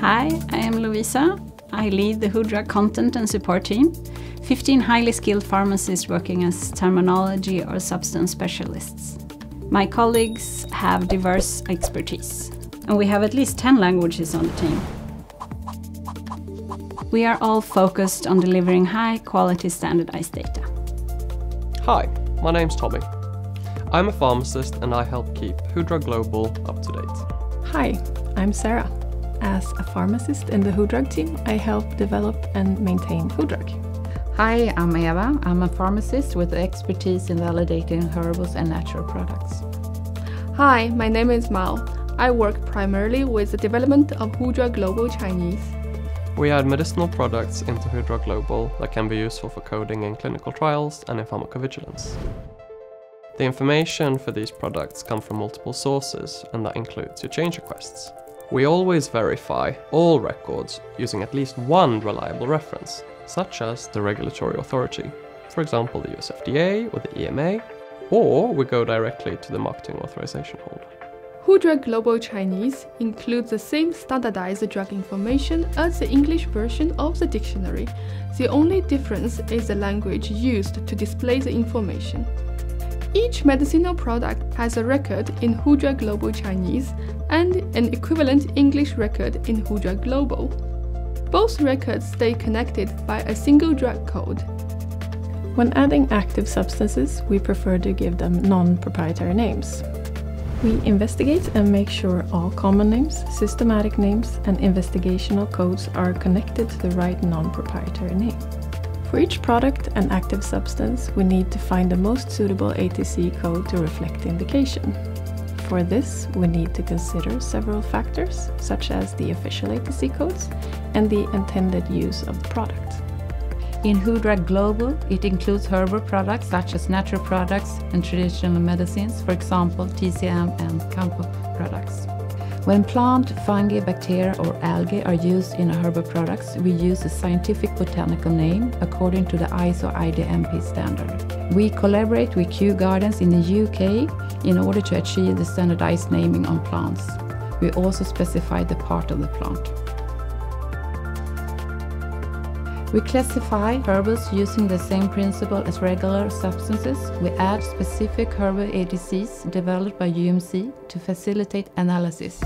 Hi, I am Louisa. I lead the WHODrug content and support team. 15 highly skilled pharmacists working as terminology or substance specialists. My colleagues have diverse expertise, and we have at least 10 languages on the team. We are all focused on delivering high quality standardized data. Hi, my name's Tommy. I'm a pharmacist and I help keep WHODrug Global up to date. Hi, I'm Sarah. As a pharmacist in the WHODrug team, I help develop and maintain WHODrug. Hi, I'm Eva. I'm a pharmacist with expertise in validating herbals and natural products. Hi, my name is Mao. I work primarily with the development of WHODrug Global Chinese. We add medicinal products into WHODrug Global that can be useful for coding in clinical trials and in pharmacovigilance. The information for these products come from multiple sources, and that includes your change requests. We always verify all records using at least one reliable reference, such as the regulatory authority, for example the US FDA or the EMA, or we go directly to the marketing authorization holder. WHODrug Global Chinese includes the same standardized drug information as the English version of the dictionary. The only difference is the language used to display the information. Each medicinal product has a record in WHODrug Global Chinese and an equivalent English record in WHODrug Global. Both records stay connected by a single drug code. When adding active substances, we prefer to give them non-proprietary names. We investigate and make sure all common names, systematic names, and investigational codes are connected to the right non-proprietary name. For each product and active substance, we need to find the most suitable ATC code to reflect the indication. For this, we need to consider several factors, such as the official ATC codes and the intended use of the product. In WHODrug Global, it includes herbal products such as natural products and traditional medicines, for example, TCM and Kampo products. When plant, fungi, bacteria or algae are used in herbal products, we use a scientific botanical name according to the ISO IDMP standard. We collaborate with Kew Gardens in the UK in order to achieve the standardized naming on plants. We also specify the part of the plant. We classify herbals using the same principle as regular substances. We add specific herbal ATCs developed by UMC to facilitate analysis.